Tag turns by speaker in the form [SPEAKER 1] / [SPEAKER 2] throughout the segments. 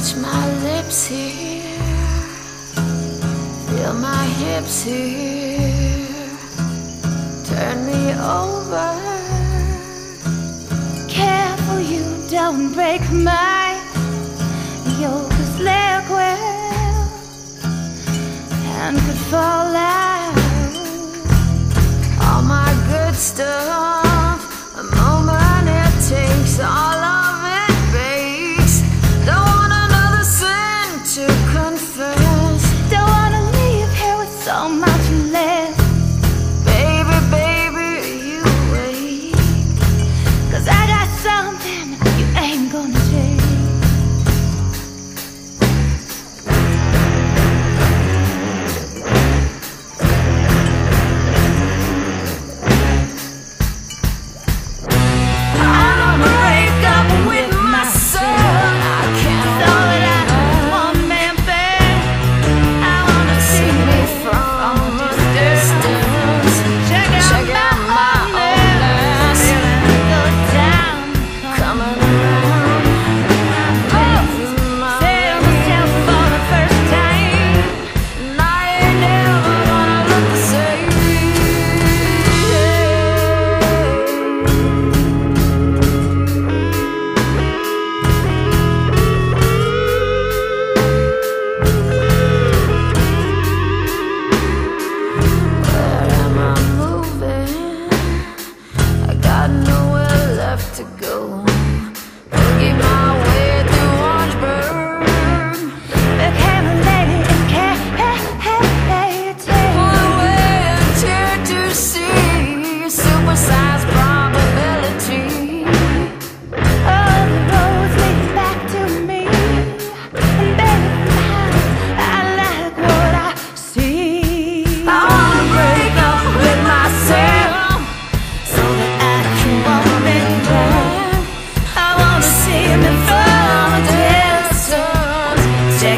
[SPEAKER 1] Touch my lips here. Feel my hips here. Turn me over.
[SPEAKER 2] Careful you don't break my yolk is liquid and could fall out.
[SPEAKER 1] All my good stuff.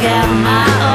[SPEAKER 2] got my own